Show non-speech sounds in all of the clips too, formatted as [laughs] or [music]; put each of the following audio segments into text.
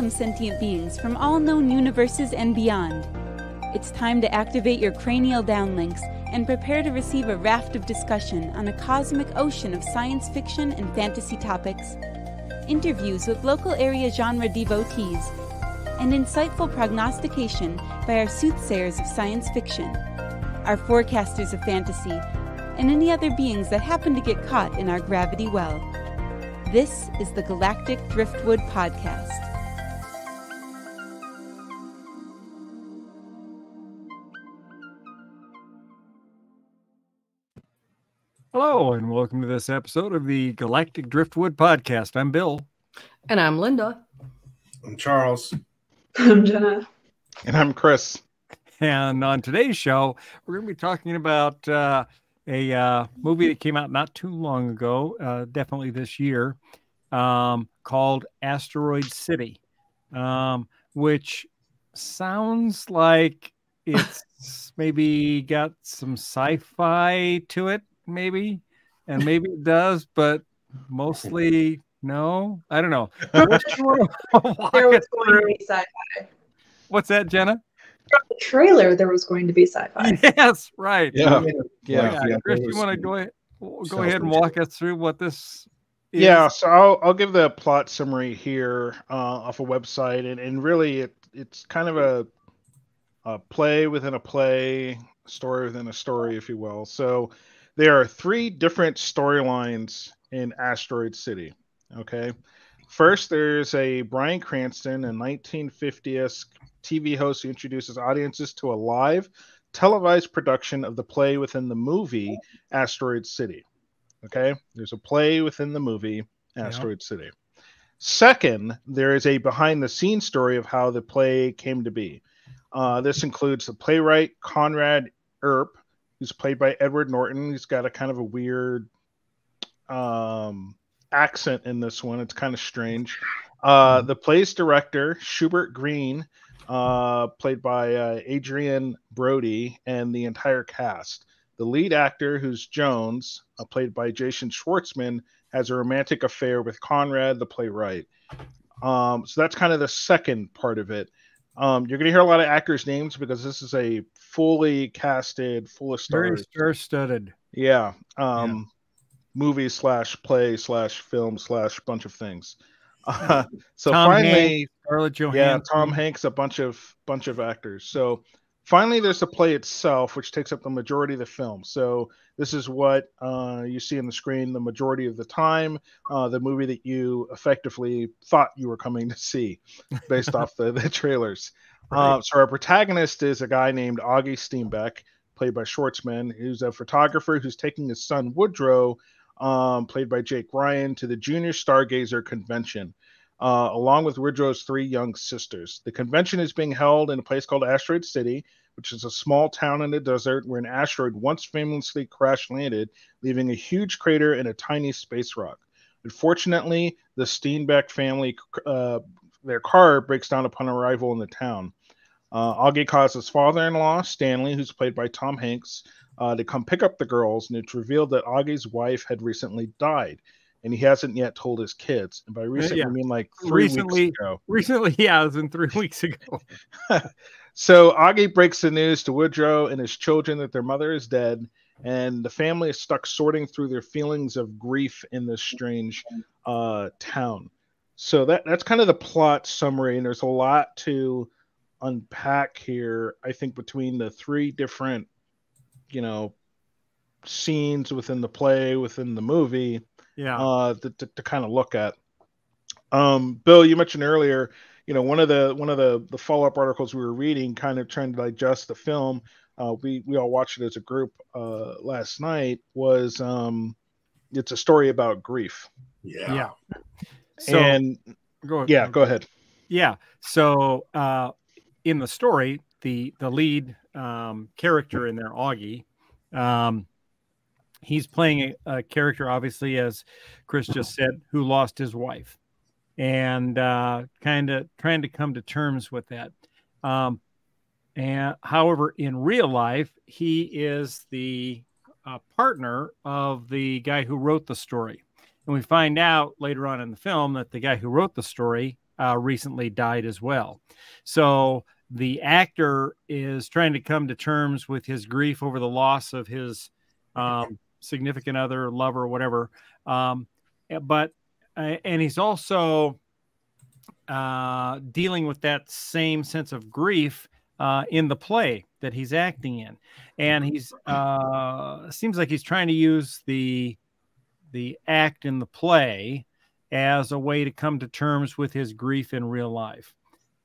Welcome, sentient beings from all known universes and beyond. It's time to activate your cranial downlinks and prepare to receive a raft of discussion on a cosmic ocean of science fiction and fantasy topics, interviews with local area genre devotees, and insightful prognostication by our soothsayers of science fiction, our forecasters of fantasy, and any other beings that happen to get caught in our gravity well. This is the Galactic Driftwood Podcast. Welcome to this episode of the Galactic Driftwood Podcast. I'm Bill. And I'm Linda. I'm Charles. I'm Jenna. And I'm Chris. And on today's show, we're going to be talking about uh, a uh, movie that came out not too long ago, uh, definitely this year, um, called Asteroid City, um, which sounds like it's [laughs] maybe got some sci fi to it maybe, and maybe it does, but mostly no. I don't know. [laughs] there was going to be sci-fi. What's that, Jenna? From the trailer, there was going to be sci-fi. [laughs] Yes, right. Yeah, yeah. yeah. Chris, you want to go ahead, go ahead and walk us through what this? Is? Yeah, so I'll I'll give the plot summary here uh, off a website, and and really it it's kind of a a play within a play, story within a story, if you will. So there are three different storylines in Asteroid City. Okay. First, there's a Bryan Cranston, a 1950s TV host who introduces audiences to a live televised production of the play within the movie Asteroid City. Okay. There's a play within the movie Asteroid City. Second, there is a behind the scenes story of how the play came to be. Uh, this includes the playwright Conrad Earp, who's played by Edward Norton. He's got a kind of a weird um, accent in this one. It's kind of strange. Uh, mm-hmm. the play's director, Schubert Green, uh, played by uh, Adrien Brody, and the entire cast. The lead actor, who's Jones, uh, played by Jason Schwartzman, has a romantic affair with Conrad, the playwright. Um, so that's kind of the second part of it. Um, you're going to hear a lot of actors' names because this is a fully casted, full of stars, very star-studded. Yeah. Um, yeah. movie slash play slash film slash bunch of things. Uh, [laughs] so Tom finally, Hanks, Scarlett Johansson. yeah, Tom Hanks, a bunch of bunch of actors. So finally, there's the play itself, which takes up the majority of the film. So this is what uh, you see on the screen the majority of the time. Uh, the movie that you effectively thought you were coming to see, based off the, the trailers. [laughs] Right. Uh, so our protagonist is a guy named Augie Steenbeck, played by Schwartzman, who's a photographer who's taking his son Woodrow, um, played by Jake Ryan, to the Junior Stargazer Convention. Uh, along with Woodrow's three young sisters. The convention is being held in a place called Asteroid City, which is a small town in the desert where an asteroid once famously crash landed, leaving a huge crater and a tiny space rock. Unfortunately, the Steenbeck family, uh, their car breaks down upon arrival in the town. Uh, Augie calls his father-in-law, Stanley, who's played by Tom Hanks, uh, to come pick up the girls, and it's revealed that Augie's wife had recently died, and he hasn't yet told his kids. And by recently, yeah. I mean like three recently, [laughs] [laughs] weeks ago. Recently, yeah, it was in three weeks ago. So Augie breaks the news to Woodrow and his children that their mother is dead, and the family is stuck sorting through their feelings of grief in this strange uh, town. So that that's kind of the plot summary, and there's a lot to unpack here. I think between the three different, you know, scenes within the play, within the movie, yeah, uh, to, to, to kind of look at. Um, Bill, you mentioned earlier, you know, one of the one of the the follow up articles we were reading, kind of trying to digest the film. Uh, we we all watched it as a group uh, last night. Was um, it's a story about grief. Yeah. Yeah. So, and go yeah, go ahead. Yeah. So uh, in the story, the the lead um, character in there, Augie, um, he's playing a, a, character, obviously, as Chris just said, who lost his wife, and uh, kind of trying to come to terms with that. Um, and however, in real life, he is the uh, partner of the guy who wrote the story, and we find out later on in the film that the guy who wrote the story uh, recently died as well. So the actor is trying to come to terms with his grief over the loss of his um, significant other, lover, whatever. Um, but uh, and he's also uh, dealing with that same sense of grief uh, in the play that he's acting in, and he's uh, seems like he's trying to use the the act in the play as a way to come to terms with his grief in real life.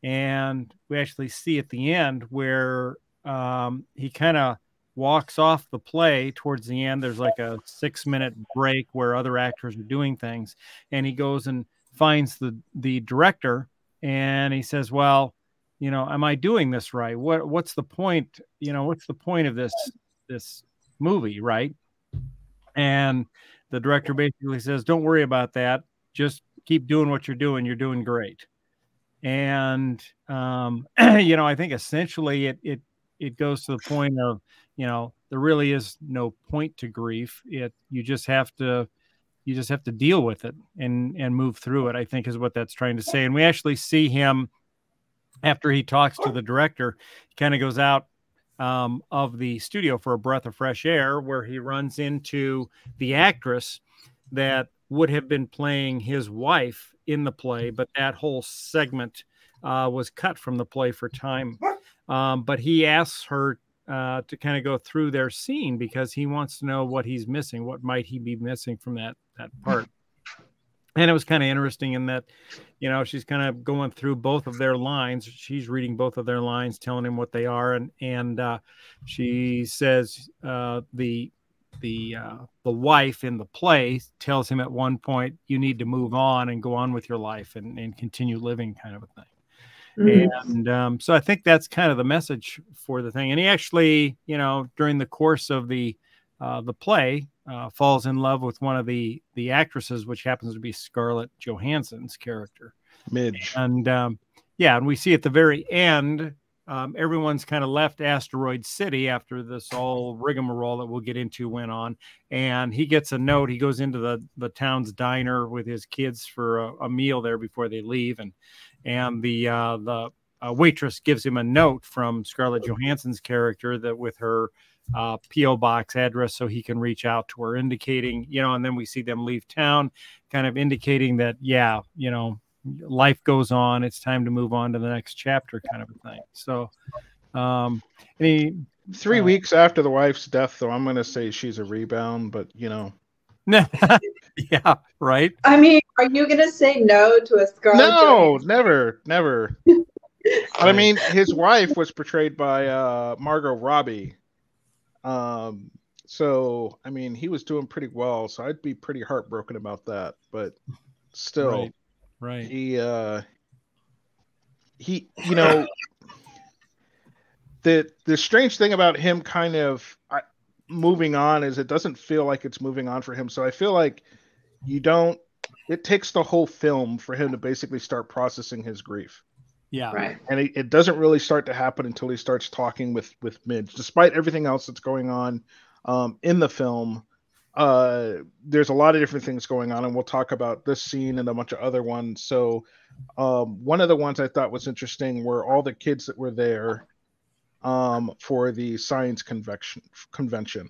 And we actually see at the end where um, he kind of walks off the play towards the end. There's like a six minute break where other actors are doing things, and he goes and finds the the director, and he says, "Well, you know, am I doing this right? What what's the point? You know, what's the point of this this movie, right?" And the director basically says, "Don't worry about that. Just keep doing what you're doing. You're doing great." And um, [clears throat] you know, I think essentially it it it goes to the point of you know there really is no point to grief. It you just have to you just have to deal with it and and move through it i think is what that's trying to say. And we actually see him after he talks to the director he kind of goes out um, of the studio for a breath of fresh air where he runs into the actress that would have been playing his wife in the play but that whole segment uh, was cut from the play for time. Um, but he asks her uh, to kind of go through their scene because he wants to know what he's missing. What might he be missing from that that part? [laughs] And it was kind of interesting in that, you know, she's kind of going through both of their lines. She's reading both of their lines, telling him what they are, and and uh, she says uh, the the uh, the wife in the play tells him at one point, "You need to move on and go on with your life and and continue living," kind of a thing. Mm. And um, so I think that's kind of the message for the thing. And he actually, you know, during the course of the uh, the play, uh, falls in love with one of the the actresses, which happens to be Scarlett Johansson's character, Midge. And um, yeah, and we see at the very end, um, everyone's kind of left Asteroid City after this all rigmarole that we'll get into went on, and he gets a note. He goes into the the town's diner with his kids for a, a meal there before they leave, and and the uh, the uh, waitress gives him a note from Scarlett Johansson's character that with her uh, PO box address so he can reach out to her, indicating you know, and then we see them leave town, kind of indicating that yeah, you know, life goes on. It's time to move on to the next chapter, kind of a thing. So, um, any three uh, weeks after the wife's death, though, I'm going to say she's a rebound, but you know. [laughs] [laughs] [laughs] yeah, right. I mean, are you gonna say no to a Scarlett? No, never, never. [laughs] I mean, his wife was portrayed by uh, Margot Robbie. Um, so I mean, he was doing pretty well. So I'd be pretty heartbroken about that. But still, right. right. He, uh, he, you know, the the strange thing about him, kind of, I, moving on is it doesn't feel like it's moving on for him. So I feel like you don't it takes the whole film for him to basically start processing his grief. Yeah. Right. And it, it doesn't really start to happen until he starts talking with with Midge. Despite everything else that's going on um, in the film, uh, there's a lot of different things going on, and we'll talk about this scene and a bunch of other ones. So, um, one of the ones I thought was interesting were all the kids that were there um, for the science convection convention.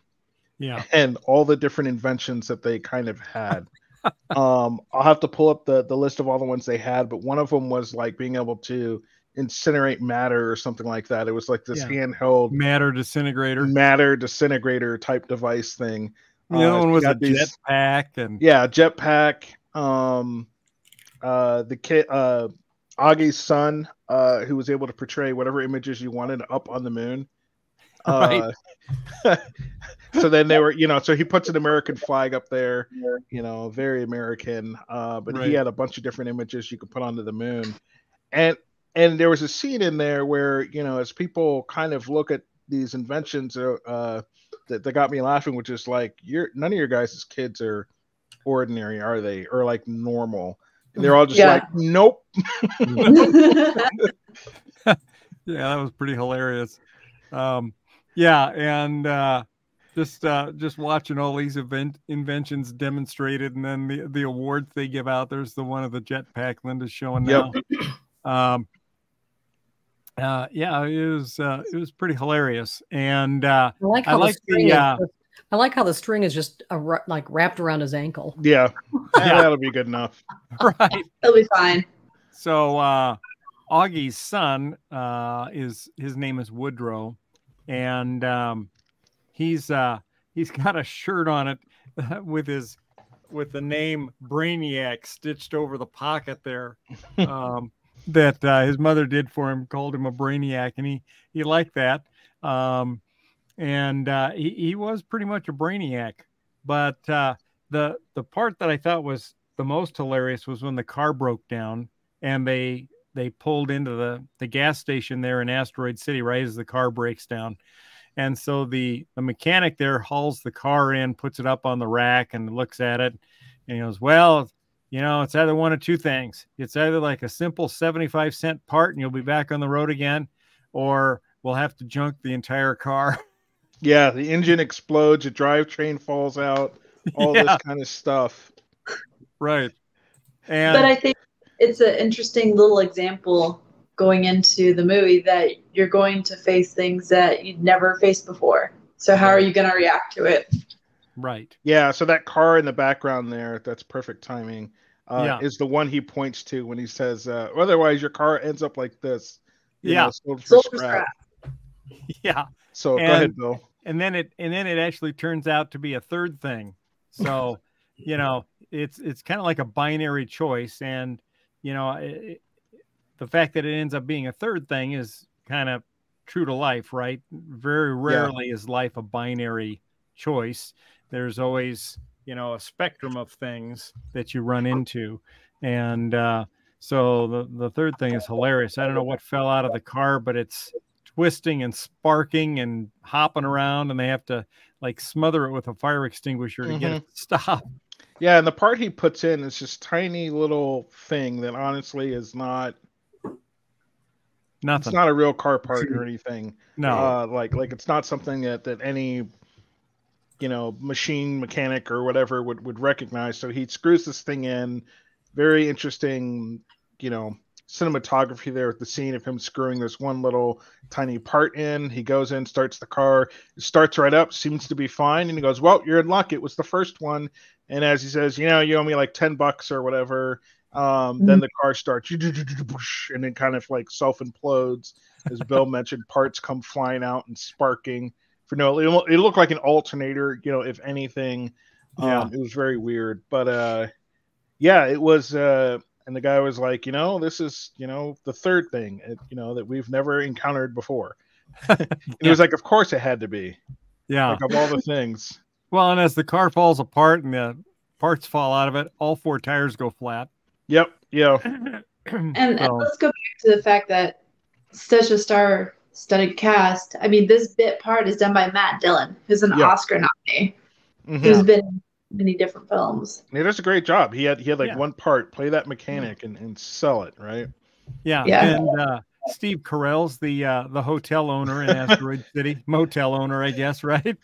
Yeah. [laughs] And all the different inventions that they kind of had. [laughs] um, I'll have to pull up the the list of all the ones they had, but one of them was like being able to incinerate matter or something like that. It was like this yeah. handheld matter disintegrator, matter disintegrator type device thing. The other uh, one was a jetpack and yeah, jetpack. Um, uh, the kid, uh, Augie's son, uh, who was able to portray whatever images you wanted up on the moon. [laughs] Uh, right. [laughs] so then they were, you know, so he puts an American flag up there, you know, very American. Uh, but right. he had a bunch of different images you could put onto the moon, and and there was a scene in there where you know, as people kind of look at these inventions, uh, uh that, that got me laughing, which is like, you're none of your guys' kids are ordinary, are they, or like normal? And they're all just yeah. like, nope. [laughs] yeah, that was pretty hilarious. Um, yeah, and uh, just uh, just watching all these event inventions demonstrated, and then the the awards they give out. There's the one of the jetpack Linda's showing now. Um, uh, yeah, it was uh, it was pretty hilarious, and uh, I like I how like the string the, is uh, just- I like how the string is just a, like wrapped around his ankle. Yeah, [laughs] Yeah. that'll be good enough. [laughs] right. It'll be fine. So uh, Augie's son uh, is his name is Woodrow, and um, he's uh, he's got a shirt on it [laughs] with his with the name Brainiac stitched over the pocket there. [laughs] Um, that uh, his mother did for him, called him a Brainiac, and he he liked that. Um, and uh, he, he was pretty much a Brainiac. But uh, the the part that I thought was the most hilarious was when the car broke down and they they pulled into the the gas station there in Asteroid City right as the car breaks down. And so the the mechanic there hauls the car in, puts it up on the rack, and looks at it, and he goes, "Well, you know, it's either one of two things. It's either like a simple seventy-five cent part, and you'll be back on the road again, or we'll have to junk the entire car." [laughs] Yeah, the engine explodes, the drivetrain falls out, all [laughs] Yeah. this kind of stuff. right. And but I think it's an interesting little example going into the movie that you're going to face things that you'd never faced before. So how are you going to react to it? right. Yeah, so that car in the background there, that's perfect timing. Uh, Yeah. is the one he points to when he says, uh, "Otherwise, your car ends up like this." you Yeah. know, sold for Sold for scrap. scrap. [laughs] Yeah. So go ahead, Bill. and then it and then it actually turns out to be a third thing so [laughs] you know it's it's kind of like a binary choice and you know it, the fact that it ends up being a third thing is kind of true to life right? Very rarely is life a binary choice. There's always you know a spectrum of things that you run into. And uh so the the third thing is hilarious. I don't know what fell out of the car but it's twisting and sparking and hopping around and they have to like smother it with a fire extinguisher to get it to stop Yeah, and the part he puts in is this tiny little thing that honestly is not Nothing. it's not a real car part or anything. no Uh, like like it's not something that that any you know machine mechanic or whatever would would recognize. So he screws this thing in. Very interesting, you know, cinematography there with the scene of him screwing this one little tiny part in. He goes in, starts the car, starts right up, seems to be fine, and he goes, "Well, you're in luck. It was the first one." And as he says, "You know, you owe me like ten bucks or whatever." Um, Then the car starts, and then kind of like self implodes. As Bill [laughs] mentioned, parts come flying out and sparking. For no, it, it looked like an alternator. You know, if anything, Yeah. um, it was very weird. But uh, yeah, it was. Uh, and the guy was like, you know, this is you know the third thing, you know, that we've never encountered before. and [laughs] he [laughs] was like, of course it had to be. yeah Like of all the things. Well and as the car falls apart and the parts fall out of it all four tires go flat Yep. Yeah. And, [clears throat] and So- let's go back to the fact that such a star-studded cast. I mean, this bit part is done by Matt Dillon, who's an Yeah. Oscar nominee, Mhm. who's been in many different films. He does a great job. He had he had like Yeah. one part, play that mechanic and, and sell it, right? yeah, Yeah. and uh steve carell's the uh the hotel owner in asteroid city motel owner i guess [laughs] right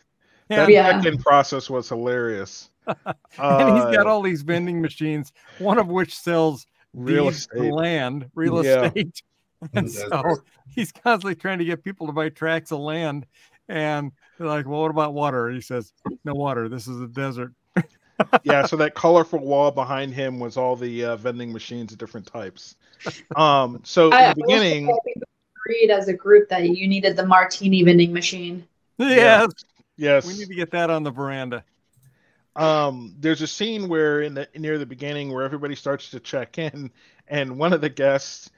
That and, Yeah. check-in process was hilarious. [laughs] and he's got Uh, all these vending machines one of which sells real estate. land, real Yeah. estate. [laughs] And That's so he's constantly trying to get people to buy tracts of land. And they're like, well, what about water? And he says, no water. This is a desert. [laughs] yeah, so that colorful wall behind him was all the uh, vending machines of different types. Um, so I, in the beginning, I think we agreed as a group that you needed the martini vending machine. Yes. Yes, We need to get that on the veranda. um, there's a scene where in the near the beginning where everybody starts to check in, and one of the guests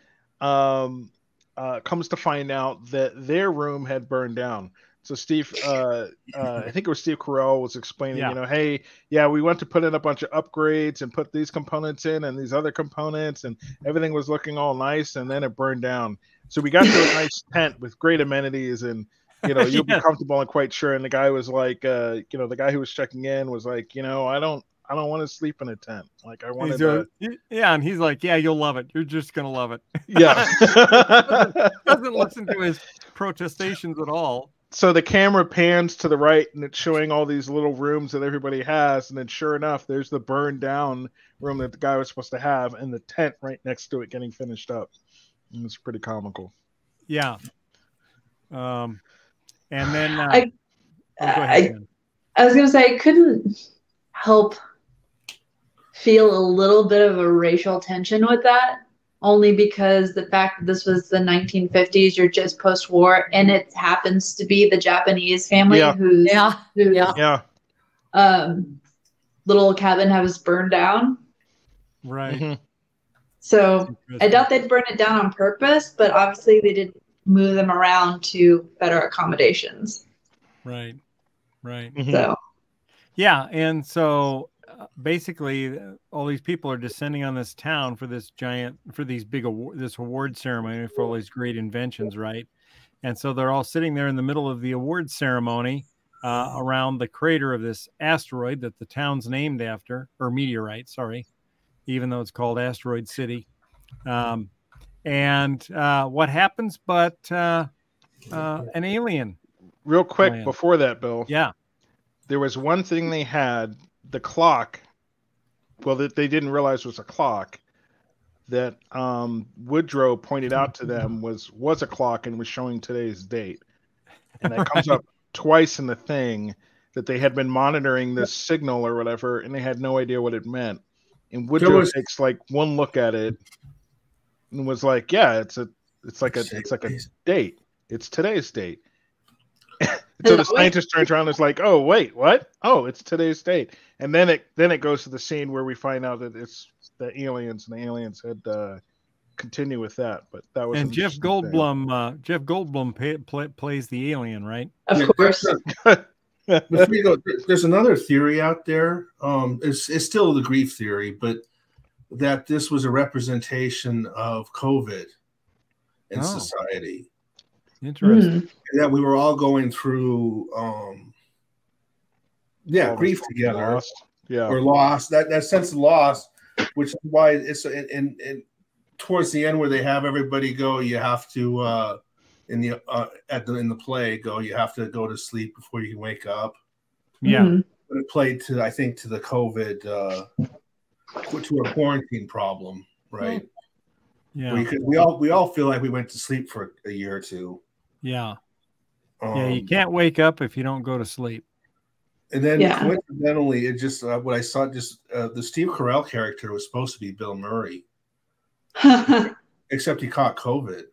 um, uh, comes to find out that their room had burned down. So Steve, uh, uh, I think it was Steve Carell was explaining, Yeah. you know, hey, yeah, we went to put in a bunch of upgrades and put these components in and these other components, and everything was looking all nice, and then it burned down. So we got to a nice tent with great amenities and you know [laughs] you'll Yeah. be comfortable and quite sure. And the guy was like, uh, you know, the guy who was checking in was like, you know, I don't, I don't want to sleep in a tent. Like I wanted He's to, yeah. And he's like, yeah, you'll love it. You're just going to love it. [laughs] yeah. [laughs] Doesn't listen to his protestations at all. so the camera pans to the right and it's showing all these little rooms that everybody has and then sure enough there's the burned down room that the guy was supposed to have and the tent right next to it getting finished up and it's pretty comical Yeah. Um, and then uh, I- oh, go ahead. I- I was gonna say I couldn't help feel a little bit of a racial tension with that, only because the fact that this was the 1950s, you're just post-war, and it happens to be the Japanese family Yeah. whose Yeah. whose, Yeah. yeah um, little cabin has burned down. right. Mhm. So I doubt they'd burn it down on purpose, but obviously they did move them around to better accommodations. Right. Right. Mhm. So Yeah, and so uh, basically, uh, all these people are descending on this town for this giant, for these big award, this award ceremony for all these great inventions, right? And so they're all sitting there in the middle of the award ceremony uh, around the crater of this asteroid that the town's named after, or meteorite, sorry, even though it's called Asteroid City. Um, and uh, what happens? But uh, uh, an alien. real quick Man. before that bill Yeah. there was one thing they had the clock well that they didn't realize was a clock that um, woodrow pointed out to them was was a clock and was showing today's date and that comes up [laughs] twice in the thing that they had been monitoring this signal or whatever and they had no idea what it meant and woodrow was- takes like one look at it and was like yeah it's a it's like a it's like a date it's today's date [laughs] so the scientist turns around and is like, "Oh, wait, what? Oh, it's today's date." And then it then it goes to the scene where we find out that it's the aliens, and the aliens had uh, continue with that. But that was And Jeff. Goldblum, uh, Jeff Goldblum pay, play, plays the alien, right? of Yeah, course. [laughs] Before you go, there- there's another theory out there. Um, it's it's still the grief theory, but that this was a representation of COVID in Oh. society, Interesting. Mm. and that we were all going through, um, yeah, All grief together lost. Yeah. or loss. That that sense of loss, which is why it's in, in, in towards the end where they have everybody go. You have to uh, in the uh, at the in the play go. You have to go to sleep before you can wake up. Yeah. Mhm. but it played to I think to the COVID uh, to a quarantine problem, right? Yeah. We could we all we all feel like we went to sleep for a year or two. Yeah. Um, Yeah. You can't wake up if you don't go to sleep. And then Yeah. coincidentally, it just uh, what I saw just uh, the Steve Carell character was supposed to be Bill Murray, [laughs] except he caught COVID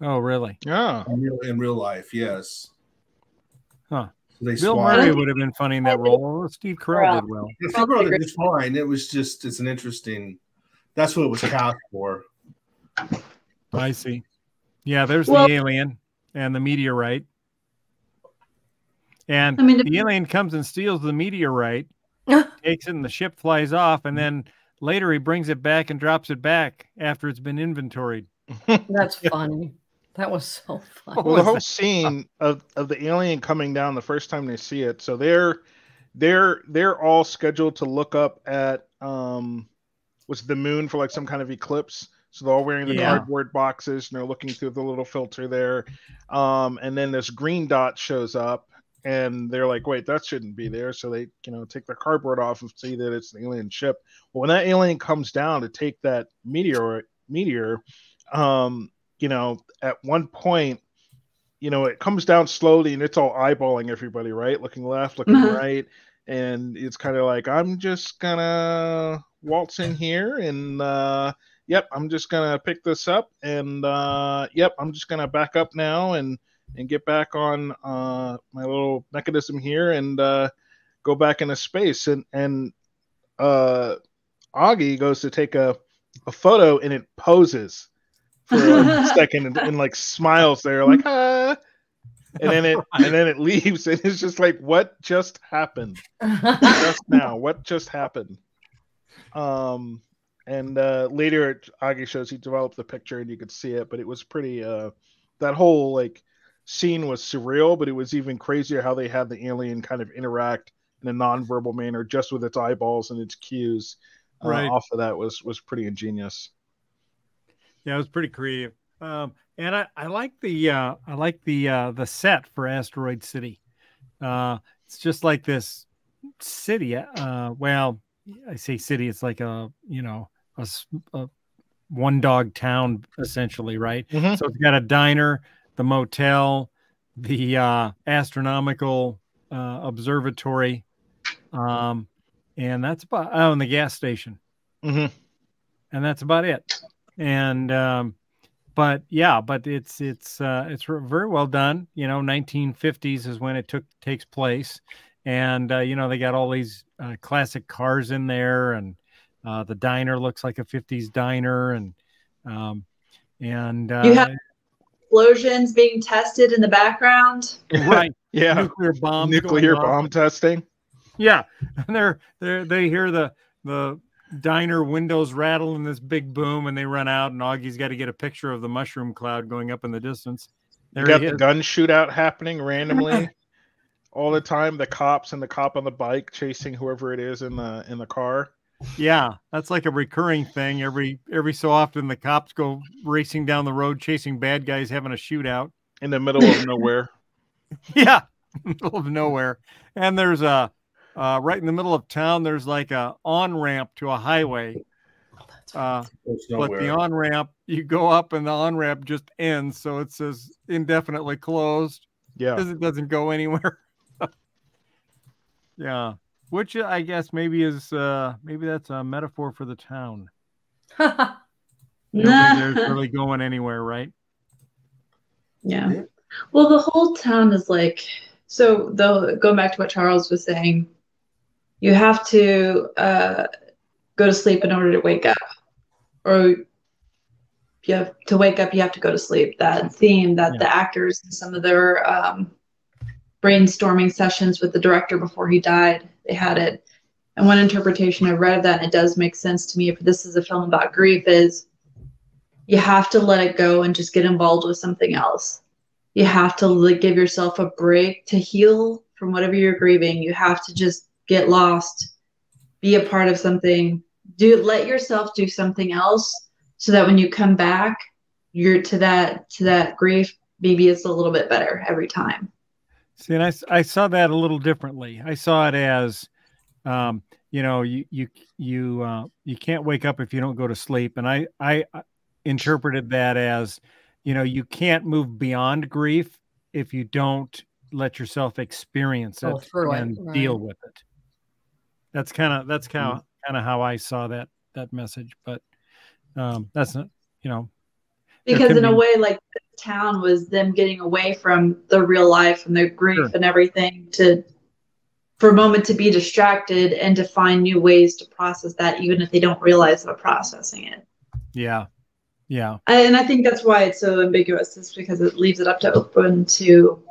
Oh, really? Yeah. in real, in real life. Yes. Huh. So they Bill swapped. Murray would have been funny in that role. Steve Carell did well. The Steve Carell did fine. It was just it's an interesting. That's what it was cast for. I see. Yeah, there's Well- the alien and the meteorite. And I mean, the alien comes and steals the meteorite, [laughs] takes it, and the ship flies off. And then later he brings it back and drops it back after it's been inventoried. That's funny. That was so [laughs] funny. Well, the whole scene of, of the alien coming down the first time they see it, so they're they're they're all scheduled to look up at um was the moon for like some kind of eclipse. So they're all wearing the Yeah. cardboard boxes and they're looking through the little filter there. Um, and then this green dot shows up and they're like, wait, that shouldn't be there. So they, you know, take the cardboard off and see that it's an alien ship. Well, when that alien comes down to take that meteor meteor, um, you know, at one point, you know, it comes down slowly and it's all eyeballing everybody, right? Looking left, looking Mhm. right. And it's kind of like, I'm just gonna waltz in here and uh yep, I'm just gonna pick this up and uh yep, I'm just gonna back up now and and get back on uh my little mechanism here and uh go back into space and and uh Augie goes to take a a photo and it poses for a [laughs] second and, and like smiles there like ah. And then it [laughs] and then it leaves and it's just like what just happened? Just [laughs] now what just happened? Um and uh later it, Augie shows he developed the picture and you could see it but it was pretty uh that whole like scene was surreal but it was even crazier how they had the alien kind of interact in a non-verbal manner just with its eyeballs and its cues uh, Right. off of that was was pretty ingenious Yeah, it was pretty creative. Um, and I, I like the uh, I like the uh, the set for Asteroid City. Uh, it's just like this city. Uh, well, I say city. It's like a you know a, a one dog town essentially, right? Mhm. So it's got a diner, the motel, the uh, astronomical uh, observatory, um, and that's about oh, and the gas station Mhm. and that's about it. And um, but yeah, but it's it's uh, it's very well done. You know, 1950s is when it took takes place, and uh, you know they got all these uh, classic cars in there, and uh, the diner looks like a 50s diner, and um, and uh, You have- Explosions being tested in the background. right [laughs] Yeah. nuclear bomb. Nuclear going off. bomb testing. Yeah, and [laughs] they're they they hear the the diner windows rattle in this big boom, and they run out, and Augie's got to get a picture of the mushroom cloud going up in the distance. You There got the gun shootout happening randomly [laughs] all the time. The cops and the cop on the bike chasing whoever it is in the in the car. Yeah, that's like a recurring thing. Every every so often, the cops go racing down the road, chasing bad guys, having a shootout. in the middle of nowhere. [laughs] Yeah, [laughs] middle of nowhere, and there's a uh, right in the middle of town. There's like a on ramp to a highway. Oh, that's right. Uh, but the on ramp, you go up and the on ramp just ends, so it says indefinitely closed Yeah. because it doesn't go anywhere. [laughs] yeah, which I guess maybe is uh maybe that's a metaphor for the town. [laughs] Nobody there's really going anywhere, right? Yeah. Well, the whole town is like so. Though going back to what Charles was saying, you have to uh, go to sleep in order to wake up, or you have to wake up. You have to go to sleep. That theme that the actors in some of their um, brainstorming sessions with the director before he died, they had it. And one interpretation I read of that, and it does make sense to me. If this is a film about grief, is you have to let it go and just get involved with something else. You have to like, give yourself a break to heal from whatever you're grieving. You have to just get lost, be a part of something. Do let yourself do something else so that when you come back, you're to that to that grief. Maybe it's a little bit better every time. See, and I, I saw that a little differently. I saw it as, um, you know, you you you uh, you can't wake up if you don't go to sleep, and I I interpreted that as, you know, you can't move beyond grief if you don't let yourself experience Go it through it, and deal with it. That's kind of that's kind of kind of how I saw that that message, but um, that's not, you know, Because in a way, like the town was them getting away from the real life and their grief Sure. and everything to for a moment to be distracted and to find new ways to process that, even if they don't realize they're processing it. yeah, yeah, And I think that's why it's so ambiguous, is because it leaves it up to open to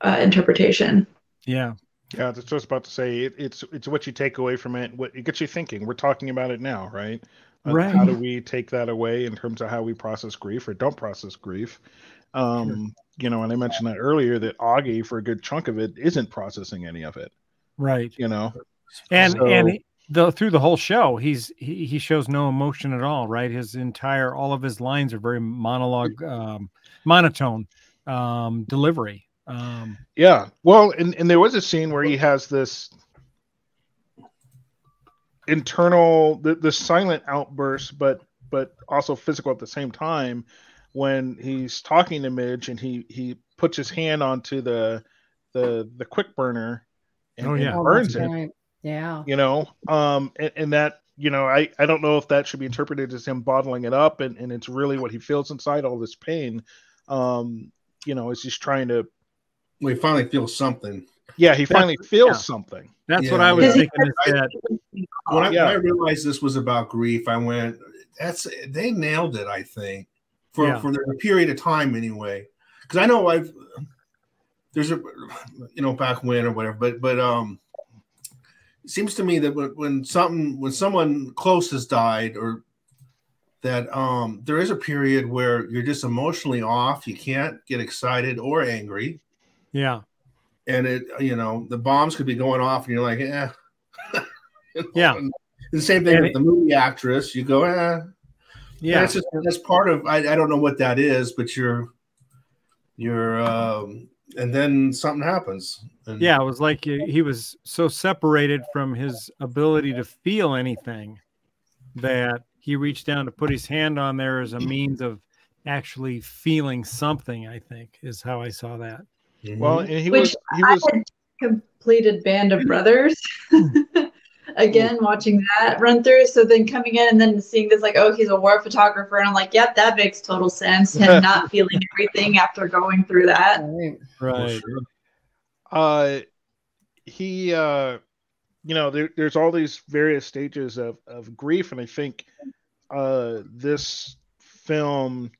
uh, interpretation. yeah, Yeah, that's what I was about to say. It, it's it's what you take away from it. What it gets you thinking. We're talking about it now, right? Uh, Right. How do we take that away in terms of how we process grief or don't process grief? Um, You know, and I mentioned that earlier that Augie, for a good chunk of it, isn't processing any of it. right. You know, and So- and he- the through the whole show he's he, he shows no emotion at all right his entire all of his lines are very monologue um monotone um delivery um Yeah. Well, and, and there was a scene where he has this internal the, the silent outburst, but but also physical at the same time when he's talking to Midge and he he puts his hand onto the the the quick burner and, Oh, yeah. Oh, burns that's it. right. Yeah. You know, um, and, and that you know, I I don't know if that should be interpreted as him bottling it up, and and it's really what he feels inside all this pain. Um, you know, is he's trying to We finally feel something. yeah, he finally feels yeah. something. that's Yeah. what i was thinking is that When I, Yeah. when I realized this was about grief, I went, "That's they nailed it." I think for Yeah. for the period of time anyway, because I know I've there's a you know back when or whatever, but but um, it seems to me that when, when something when someone close has died or that um there is a period where you're just emotionally off, you can't get excited or angry, yeah and it you know the bombs could be going off, and you're like, eh. Yeah. [laughs] and [laughs] the same thing And with it- the movie actress. You go, eh. Yeah, That's just that's part of I, I don't know what that is, but you're you're um and then something happens. And yeah. It was like he was so separated from his ability to feel anything that he reached down to put his hand on there as a means of actually feeling something. I think is how I saw that. Mhm. Well, and he Which was he I was had completed Band of Brothers. [laughs] Again, watching that run through. So then coming in and then seeing this, like, oh, he's a war photographer. And I'm like, yep, that makes total sense. Him [laughs] not feeling everything after going through that. Right. Right. uh he uh you know there, there's all these various stages of of grief and i think uh this film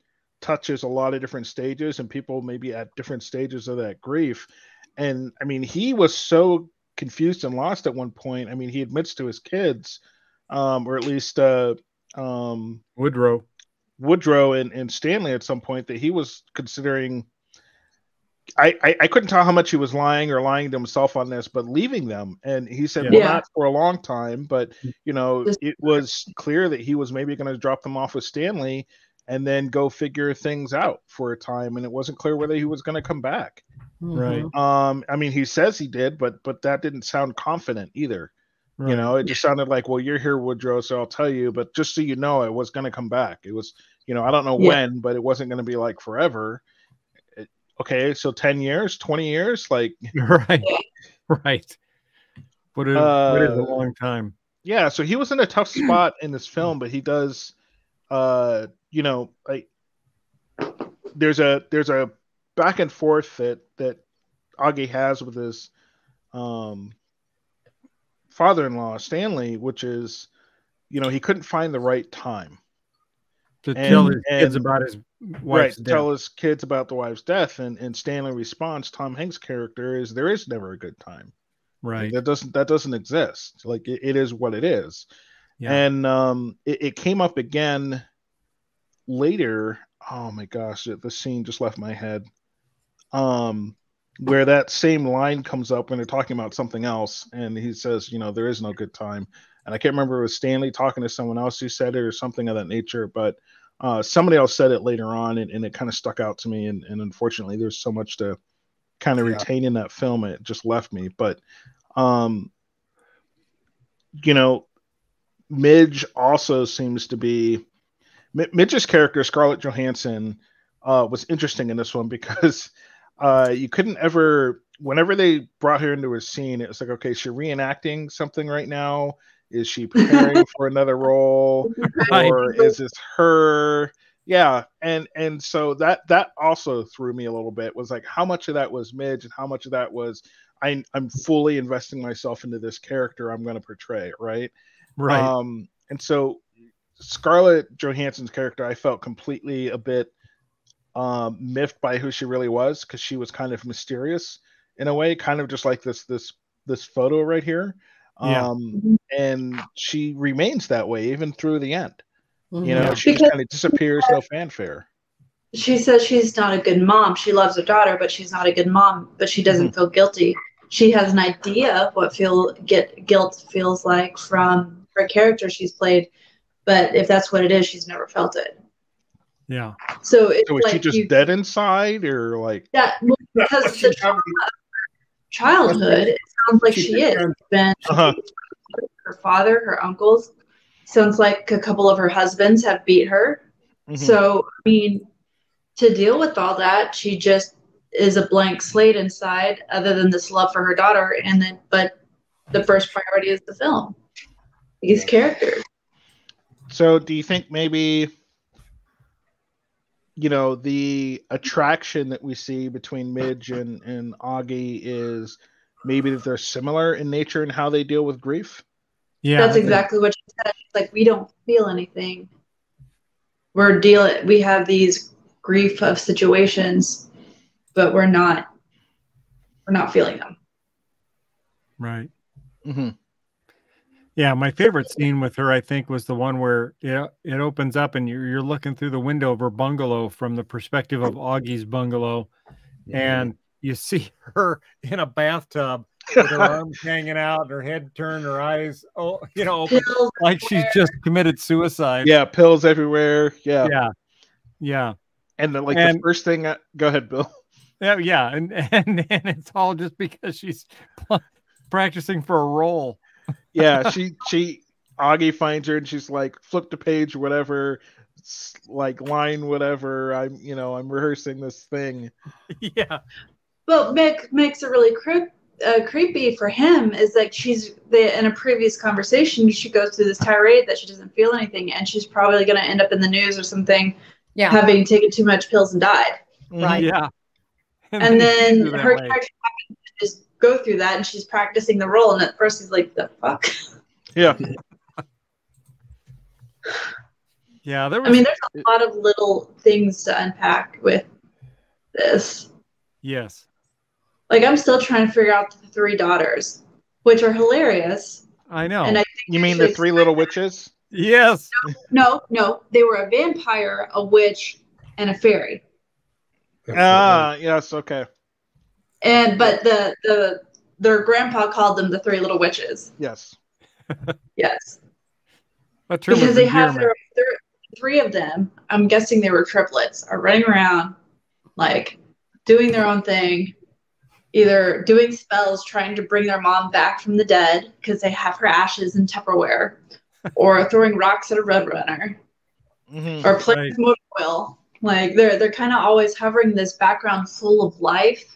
touches a lot of different stages and people maybe at different stages of that grief and i mean he was so confused and lost at one point i mean he admits to his kids um or at least uh um Woodrow. Woodrow and, and Stanley at some point that he was considering. I, I, I couldn't tell how much he was lying or lying to himself on this, but leaving them. And he said, Yeah. well, Yeah. not for a long time, but you know, it was clear that he was maybe going to drop them off with Stanley and then go figure things out for a time. And it wasn't clear whether he was going to come back. Right. Mhm. Um, I mean, he says he did, but but that didn't sound confident either. Right. You know, it just sounded like, well, you're here, Woodrow, so I'll tell you. But just so you know, I was going to come back. It was, you know, I don't know Yeah. when, but it wasn't going to be like forever. It- okay, so 10 years, 20 years, like, [laughs] right. Right. What is, what is a Uh, long time? yeah. So he was in a tough spot in this film, but he does, uh, you know, like, there's a there's a back and forth that that Augie has with his um father-in-law Stanley, which is, you know, he couldn't find the right time. To and- tell his kids about his right wife's to death. tell his kids about the wife's death and and stanley responds tom hanks character is there is never a good time right. that doesn't that doesn't exist like it, it is what it is Yeah. and um it, it came up again later oh my gosh the- the scene just left my head. Um where that same line comes up when they're talking about something else and he says you know there is no good time. And i can't remember if it was stanley talking to someone else who said it or something of that nature but uh, somebody else said it later on and, and it kind of stuck out to me and, and unfortunately there's so much to kind of Yeah. retain in that film it just left me. But um you know midge also seems to be midge's character scarlett johansson uh, was interesting in this one because [laughs] uh, you couldn't ever whenever they brought her into a scene it was like okay is she reenacting something right now? Is she preparing [laughs] for another role? Or is this her? Yeah and and so that that also threw me a little bit was like how much of that was midge and how much of that was I, i'm fully investing myself into this character i'm going to portray right? Right. um and so scarlett johansson's character i felt completely a bit um miffed by who she really was because she was kind of mysterious in a way kind of just like this this this photo right here Yeah. um and she remains that way even through the end Mhm. you know she Because- kind of disappears no fanfare She says she's not a good mom. She loves her daughter, but she's not a good mom. But she doesn't feel guilty. She has an idea of what feel get guilt feels like from her character she's played, but if that's what it is, she's never felt it. yeah. So it's so is like she just you, dead inside or like that well, because She the have- childhood, it sounds like she is. Been Uh-huh. her father, her uncles. Sounds like a couple of her husbands have beat her. Mhm. So, I mean, to deal with all that, she just is a blank slate inside, other than this love for her daughter. And then, but the first priority is the film, these Yeah. characters. So do you think maybe you know the attraction that we see between Midge and, and Augie is maybe that they're similar in nature and how they deal with grief? Yeah. That's exactly what she said. She's like, we don't feel anything. We're dealing, we have these grief of situations, but we're not, we're not feeling them. Right. Mm-hmm. Yeah, my favorite scene with her, I think, was the one where it, it opens up and you're, you're looking through the window of her bungalow from the perspective of Augie's bungalow, and mm-hmm. you see [laughs] her in a bathtub with her [laughs] arms hanging out, her head turned, her eyes, oh, you know, open, Pills like she's just committed suicide. yeah, pills everywhere. Yeah. yeah, yeah, And then like And- the first thing I, go ahead, Bill. yeah, yeah. And [laughs] and and it's all just because she's practicing for a role. Yeah, she she Augie finds her and she's like, flip the page whatever, like line whatever. I'm you know, I'm rehearsing this thing. [laughs] yeah, Well, Mick makes it really creep, uh, creepy for him is like she's the, in a previous conversation she goes through this tirade that she doesn't feel anything and she's probably going to end up in the news or something Yeah. having taken too much pills and died. Right. yeah. And she's then her way. character happens to just go through that and she's practicing the role and at first he's like the fuck. Yeah. [laughs] yeah, there was I mean there's a lot of little things to unpack with this. yes, Like I'm still trying to figure out the three daughters, which are hilarious. I know. And I You mean the three little witches? yes, No, no, they were a vampire, a witch, and a fairy. Ah, yes, okay. And but the the their grandpa called them the three little witches. Yes. [laughs] Yes, because of they have their, their three of them. I'm guessing they were triplets. Are running around like doing their own thing, either doing spells trying to bring their mom back from the dead because they have her ashes in Tupperware, [laughs] or throwing rocks at a roadrunner. Mhm. or playing Right. with motor oil. Like they're they're kind of always hovering this background full of life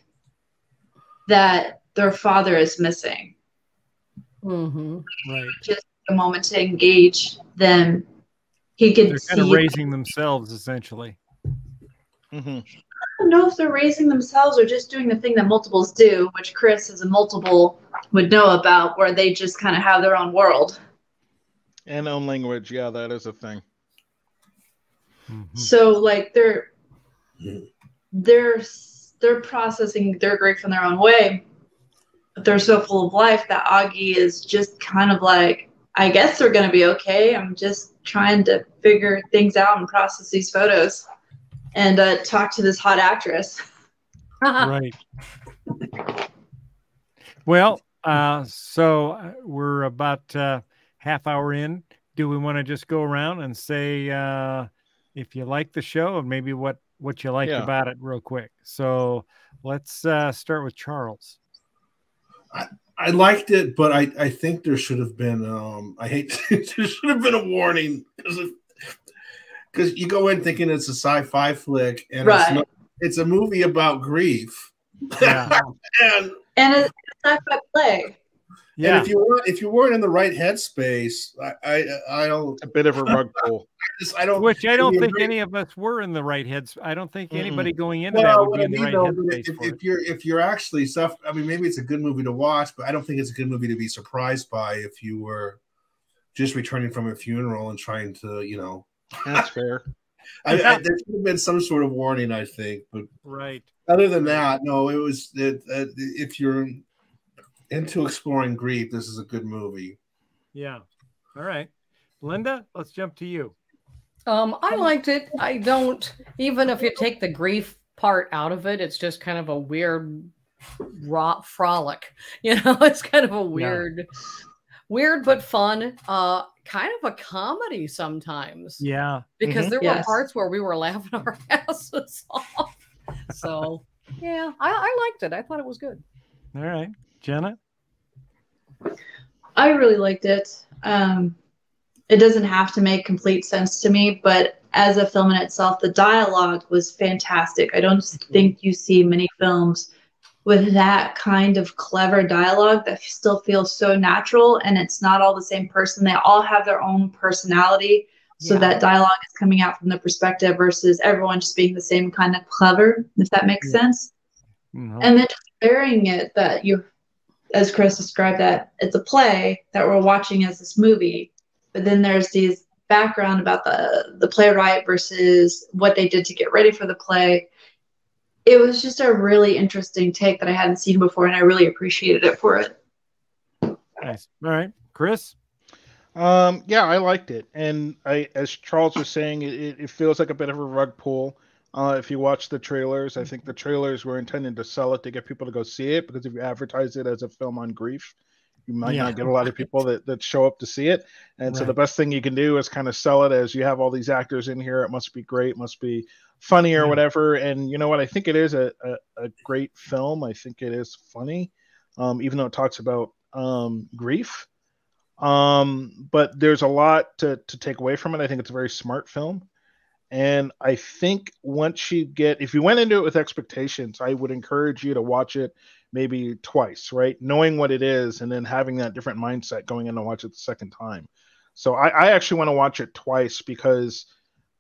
that their father is missing. hmm right. A moment to engage them, he could They're see. kind of raising themselves essentially. Mhm. I don't know if they're raising themselves or just doing the thing that multiples do, which Chris as a multiple would know about, where they just kind of have their own world. And own language, yeah, that is a thing. Mhm. So like they're they're they're processing their grief in their own way. But they're so full of life that Augie is just kind of like, I guess they're gonna be okay. I'm just trying to figure things out and process these photos and uh, talk to this hot actress. [laughs] right. Well, uh, so uh, we're about uh, half hour in. Do we want to just go around and say uh, if you like the show and maybe what what you liked Yeah. about it, real quick? So let's uh, start with Charles. I liked it, but I, I think there should have been um I hate [laughs] there should have been a warning because you go in thinking it's a sci-fi flick and Right. it's not, it's a movie about grief. Yeah. [laughs] and, And it's a sci-fi play. Yeah, and if you weren't if you weren't in the right headspace, I I, I don't A bit of a [laughs] rug pull. just I don't which I don't think agree? any of us were in the right heads. I don't think anybody going into that would what be I in the right though, headspace if, for it. if you're if you're actually stuff, I mean, maybe it's a good movie to watch, but I don't think it's a good movie to be surprised by if you were just returning from a funeral and trying to, you know, That's fair. [laughs] I, I, there should have been some sort of warning, I think. But Right. other than that, no, it was it, uh, if you're into exploring grief, this is a good movie. Yeah. All right. Linda, let's jump to you. Um, I liked it. I don't even if you take the grief part out of it, it's just kind of a weird raw frolic. [laughs] You know, it's kind of a weird, weird but fun. Uh, kind of a comedy sometimes Yeah. because Mhm. there were Yes. parts where we were laughing [laughs] our asses off. So yeah, I, I liked it. I thought it was good. All right. Jenna? I really liked it. Um, it doesn't have to make complete sense to me, but as a film in itself, the dialogue was fantastic. I don't think you see many films with that kind of clever dialogue that still feels so natural and it's not all the same person. They all have their own personality. So Yeah. that dialogue is coming out from the perspective versus everyone just being the same kind of clever, if that makes sense No. and then just burying it that you as chris described that it's a play that we're watching as this movie but then there's these background about the the playwright versus what they did to get ready for the play it was just a really interesting take that i hadn't seen before and i really appreciated it for it nice. All right. Chris? Um, yeah, I liked it, and I, as Charles was saying, it, it, it feels like a bit of a rug pull. Uh, if you watch the trailers, I think the trailers were intended to sell it to get people to go see it because if you advertise it as a film on grief, you might Yeah. not get a lot of people that, that show up to see it. And so the best thing you can do is kind of sell it as you have all these actors in here. It must be great, must be funny or Yeah. whatever. And you know what? I think it is a, a, a great film. I think it is funny, um, even though it talks about um, grief. Um, but there's a lot to, to take away from it. I think it's a very smart film. And I think once you get, if you went into it with expectations, I would encourage you to watch it maybe twice, right? Knowing what it is and then having that different mindset going in to watch it the second time. So I, I actually want to watch it twice because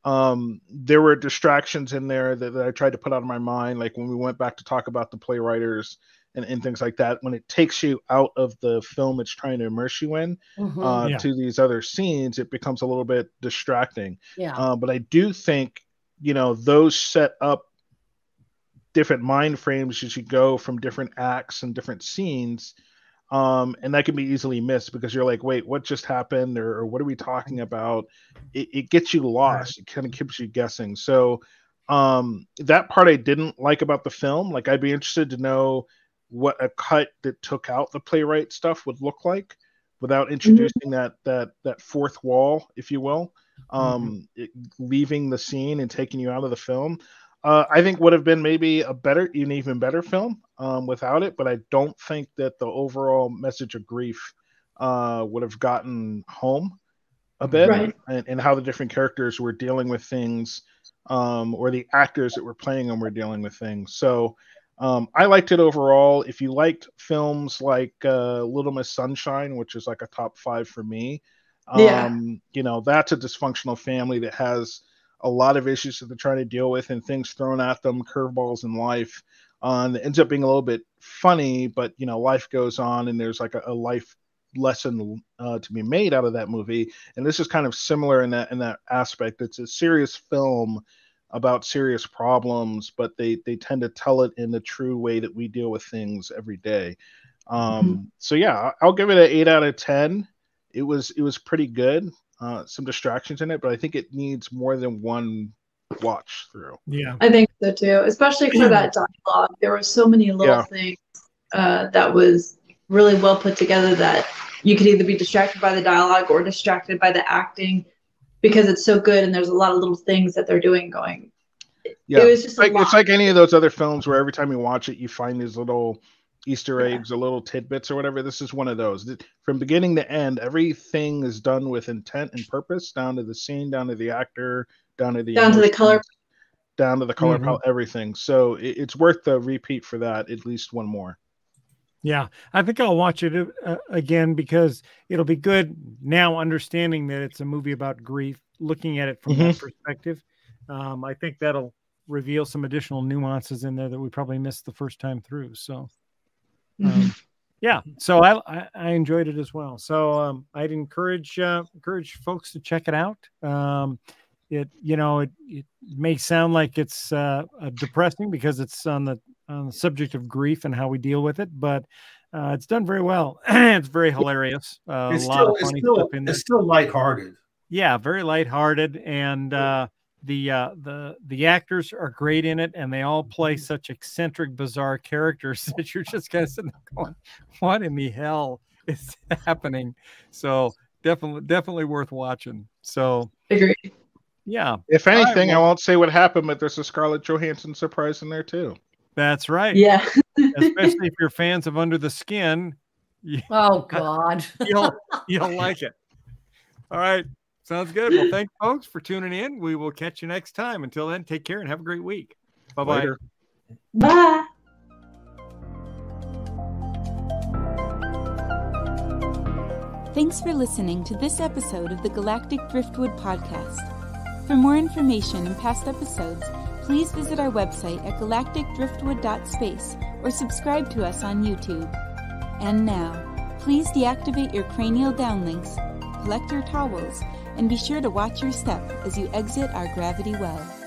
um, there were distractions in there that, that I tried to put out of my mind. Like when we went back to talk about the playwriters and, and things like that, when it takes you out of the film it's trying to immerse you in Mhm. uh, Yeah. to these other scenes, it becomes a little bit distracting. yeah. Uh, but I do think, you know, those set up different mind frames as you go from different acts and different scenes. Um, and that can be easily missed because you're like, wait, what just happened? Or, or what are we talking about? It, it gets you lost. It kind of keeps you guessing. So um, that part I didn't like about the film. Like, I'd be interested to know what a cut that took out the playwright stuff would look like without introducing that that that fourth wall, if you will, um, it, leaving the scene and taking you out of the film. Uh, I think would have been maybe a better, an even better film um, without it. But I don't think that the overall message of grief uh, would have gotten home a bit, Right. and, and how the different characters were dealing with things, um, or the actors that were playing them were dealing with things. So um, I liked it overall. If you liked films like uh, Little Miss Sunshine, which is like a top five for me, um, Yeah. you know, that's a dysfunctional family that has a lot of issues that they're trying to deal with and things thrown at them, curveballs in life. Um, it ends up being a little bit funny, but you know, life goes on and there's like a, a life lesson uh, to be made out of that movie. And this is kind of similar in that in that aspect. It's a serious film about serious problems, but they they tend to tell it in the true way that we deal with things every day. Um, So yeah, I- I'll give it an eight out of ten. It was it was pretty good. Uh, some distractions in it, but I think it needs more than one watch through. Yeah. I think so too, especially for that [clears throat] dialogue. There were so many little Yeah. things uh, that was really well put together that you could either be distracted by the dialogue or distracted by the acting because it's so good and there's a lot of little things that they're doing going. Yeah, It was just a like lot. it's like any of those other films where every time you watch it, you find these little Easter Yeah. eggs or little tidbits or whatever. This is one of those. From beginning to end, everything is done with intent and purpose, down to the scene, down to the actor, down to the Down to the color. down to the color Mhm. palette, everything. So it, it's worth the repeat for that at least one more. Yeah, I think I'll watch it uh, again because it'll be good now understanding that it's a movie about grief, looking at it from that perspective. Um, I think that'll reveal some additional nuances in there that we probably missed the first time through. So, um, [laughs] yeah, so I, I I enjoyed it as well. So um, I'd encourage uh, encourage folks to check it out. It you know it, it may sound like it's uh, uh, depressing because it's on the on the subject of grief and how we deal with it, but uh, it's done very well. [clears throat] it's very hilarious. Uh, It's a lot still, of funny still, stuff in there. it's still lighthearted. Yeah, very lighthearted, and uh, the uh, the the actors are great in it, and they all play such eccentric, bizarre characters [laughs] that you're just kind of sitting there going, "What in the hell is [laughs] happening?" So definitely, definitely worth watching. So Agreed. Yeah, If right, anything, I well- won't say what happened, but there's a Scarlett Johansson surprise in there too. that's right. Yeah. [laughs] Especially if you're fans of Under the Skin, you, [laughs] Oh God. [laughs] you'll you'll like it. All right. Sounds good. Well, thanks, folks, for tuning in. We will catch you next time. Until then, take care and have a great week. Bye bye. Later. Bye. Thanks for listening to this episode of the Galactic Driftwood Podcast. For more information and past episodes, please visit our website at galacticdriftwood.space or subscribe to us on YouTube. And now, please deactivate your cranial downlinks, collect your towels, and be sure to watch your step as you exit our gravity well.